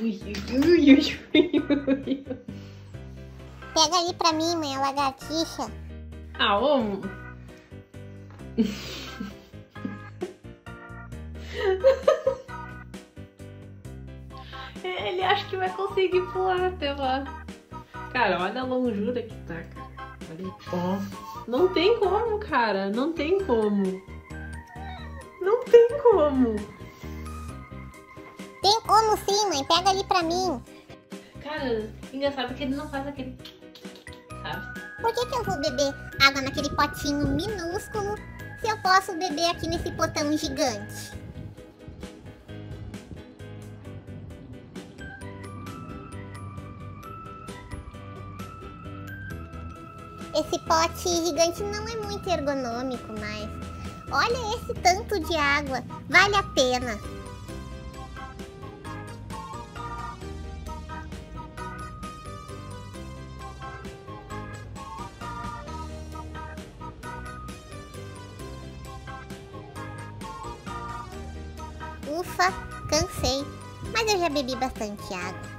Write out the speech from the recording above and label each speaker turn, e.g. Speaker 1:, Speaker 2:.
Speaker 1: Ui, ui, ui, ui, ui.
Speaker 2: Pega ali pra mim, mãe, a lagartixa.
Speaker 1: Ah, ô. Ele acha que vai conseguir pular até lá. Cara, olha a longura que tá, cara. Olha. Ó. Não tem como, cara. Não tem como. Não tem como.
Speaker 2: Tem como sim, mãe. Pega ali pra mim.
Speaker 1: Cara, engraçado que ele não faz aquele. Sabe?
Speaker 2: Por que, que eu vou beber água naquele potinho minúsculo se eu posso beber aqui nesse potão gigante? Esse pote gigante não é muito ergonômico, mas olha esse tanto de água, vale a pena. Ufa, cansei, mas eu já bebi bastante água.